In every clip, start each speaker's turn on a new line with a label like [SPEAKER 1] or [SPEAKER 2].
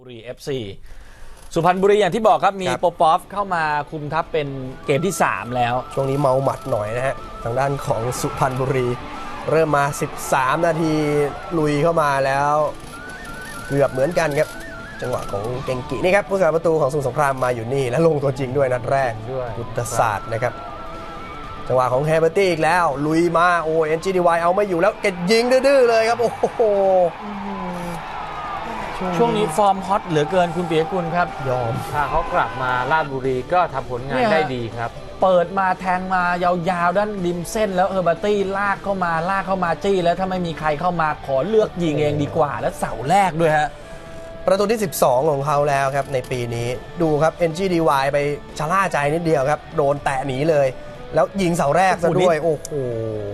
[SPEAKER 1] บุรี FC สุพรรณบุรีอย่างที่บอกครับมี
[SPEAKER 2] ครับ
[SPEAKER 1] โปปอฟเข้ามาคุมทัพเป็นเกมที่ 3 แล้ว
[SPEAKER 2] ช่วงนี้เมาหมัดหน่อยนะฮะ ทางด้านของสุพรรณบุรี เริ่มมา 13 นาทีลุยเข้ามาแล้ว เกือบเหมือนกันครับ จังหวะของเก่งกินี่ครับผู้รักษาประตูของสมุทรสงครามมาอยู่นี่ และลงตัวจริงด้วยนัดแรก
[SPEAKER 3] ด้วย
[SPEAKER 2] ยุทธศาสตร์นะครับ จังหวะของเฮแบร์ตี้อีกแล้ว ลุยมาโอ้เอ็นจีดีวเอาไม่อยู่แล้วเก็บยิงดื้อๆเลยครับ โอ้โห
[SPEAKER 1] ช่วงนี้ฟอร์มฮอตเหลือเกินคุณเปียกุลครับ
[SPEAKER 2] ยอม
[SPEAKER 3] ถ้าเขากลับมาราชบุรีก็ทำผลงาน
[SPEAKER 1] เนี่ย
[SPEAKER 3] ได้ดีครับ
[SPEAKER 1] เปิดมาแทงมายาวๆ ด้านริมเส้นแล้วเฮอร์บัตตี้ลากเข้ามาลากเข้ามาจี้ แล้วถ้าไม่มีใครเข้ามาขอเลือกยิงเองดีกว่า แล้วเสาแรกด้วยฮะ
[SPEAKER 2] ประตูที่ 12 ของเขาแล้วครับ ในปีนี้ดูครับ NGDY ไปชะล่าใจนิดเดียวครับ โดนแตะหนีเลย แล้วยิงเสาแรกซะด้วย โอ้โห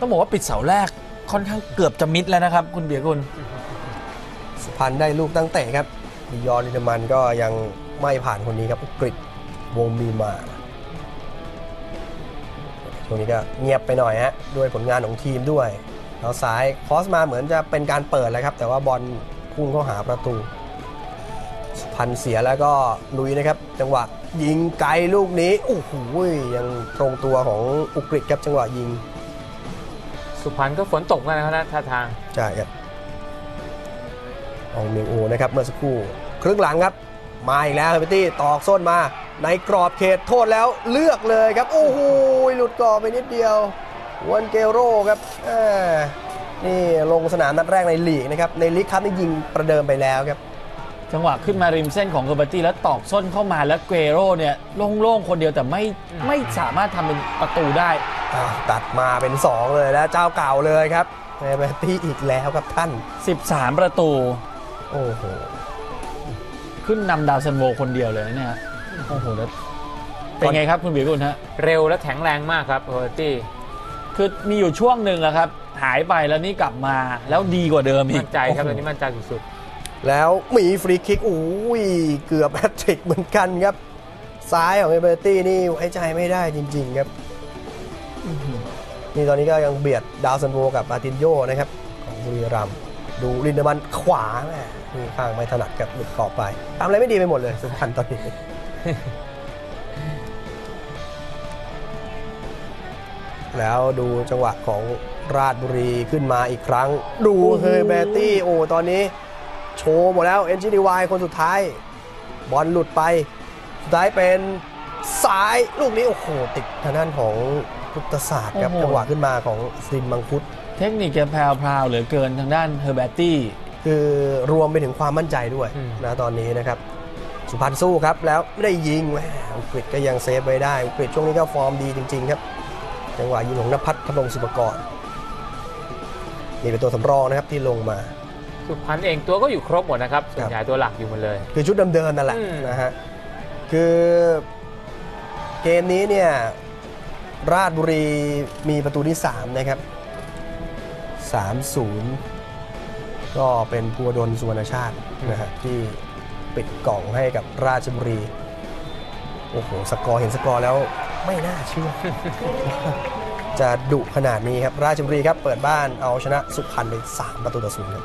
[SPEAKER 1] ต้องบอกว่าปิดเสาแรกค่อนข้างเกือบจะมิดแล้วนะครับ คุณเบียกุล
[SPEAKER 2] สุพรรณได้ลูกตั้งเตะครับดิยอนลิเดมันก็ยังไม่ผ่านคนนี้ครับกริดวงมีมาช่วงนี้ก็เงียบไปหน่อยฮะด้วยผลงานของทีมด้วยแล้วซ้ายคอสมาเหมือนจะเป็นการเปิดแล้วครับ แต่ว่าบอลพุ่งเข้าหาประตูสุพรรณเสียแล้วก็ลุยนะครับ จังหวะยิงไกลลูกนี้โอ้โหยังตรงตัวของอุกฤษครับจังหวะยิง
[SPEAKER 3] สุพรรณก็ฝนตกนะครับนะท่าทาง
[SPEAKER 2] ใช่ครับ องเมียงโอนะครับเมื่อสักครู่ ครึ่งหลังครับ มาอีกแล้วเฮเบตี้ตอกส้นมา ในกรอบเขตโทษแล้วเลือกเลยครับ โอ้โหหลุดกรอบไปนิดเดียววันเกโรครับแหมนี่ลงสนามนัดแรกในลีกนะครับในลีกครับนี่ยิงประเดิมไปแล้วครับ
[SPEAKER 1] จังหวะขึ้นมาริมเส้นของเฮอร์บัตตี้แล้วตอกส้นเข้ามาแล้วเกโรเนี่ยโล่งๆคนเดียวแต่ไม่ไม่สามารถทำเป็นประตูได้
[SPEAKER 2] อ้าวตัดมาเป็น 2 เลยแล้วเจ้าเก่าเลยครับเฮแบร์ตี้อีกแล้วครับท่าน
[SPEAKER 1] 13 ประตู
[SPEAKER 2] โอ้โห
[SPEAKER 1] ขึ้นนำดาวซัลโวคนเดียวเลยนะเนี่ยโอ้โหแล้วเป็นไงครับคุณเบียกุลฮะ
[SPEAKER 3] เร็วและแข็งแรงมากครับเฮแบร์ตี้
[SPEAKER 1] คือมีอยู่ช่วงหนึ่งอะครับ หายไปแล้วนี่กลับมาแล้วดีกว่าเดิมอีก
[SPEAKER 3] มั่นใจครับตอนนี้มั่นใจสุด
[SPEAKER 2] แล้วมีฟรีคิกโอ้ยเกือบแฮตทริกเหมือนกันครับ ซ้ายของเฮเบอร์ตี้นี่ไว้ใจไม่ได้จริง ๆ ครับนี่ตอนนี้ก็ยังเบียดดาวซัลโวกับปาตินโญ่นะครับ ของบุรีรัมย์ ดูลินเดอร์มันขวาแม่นี่ข้างไม่ถนัดกับหลุดกรอบไปทำอะไรไม่ดีไปหมดเลยสุพรรณตอนนี้แล้วดูจังหวะของราชบุรีขึ้นมาอีกครั้ง ดูเฮยเบตตี้โอ้ตอนนี้ โชว์หมดแล้วเอ็นจีดีวคนสุดท้าย บอลหลุดไป สุดท้ายเป็น ซ้ายลูกนี้โอ้โหติดทางด้านของพุทธศาสตร์ครับ
[SPEAKER 1] โอ้โห
[SPEAKER 2] จังหวะขึ้นมาของซินมังคุด
[SPEAKER 1] เทคนิคแกแพรวๆเหลือเกินทางด้านเฮอร์เบตตี้
[SPEAKER 2] คือรวมไปถึงความมั่นใจด้วยนะตอนนี้นะครับ สุพรรณสู้ครับ แล้วไม่ได้ยิงแหมอังกฤษก็ยังเซฟไว้ได้อังกฤษช่วงนี้ก็ฟอร์มดีจริง ๆ ครับ จังหวะยิงของนภัทรพนงสุปกรนี่เป็นตัวสำรองนะครับที่ลงมา
[SPEAKER 3] ๆสุพรรณเองตัวก็อยู่ครบหมดนะครับส่วนใหญ่ตัวหลักอยู่หมดเลย
[SPEAKER 2] คือชุดเดิมๆนั่นแหละ
[SPEAKER 3] อืม
[SPEAKER 2] นะฮะ คือ เกมนี้เนี่ยราชบุรีมีประตูที่ 3 นะครับ 3-0 ก็เป็นภูวดลสุวรรณชาตินะฮะที่ปิดกล่องให้กับราชบุรี โอ้โห สกอร์เห็นสกอร์แล้วไม่น่าเชื่อ จะดุขนาดนี้ครับ ราชบุรีครับ เปิดบ้านเอาชนะสุพรรณไป3ประตูต่อศูนย์ครับ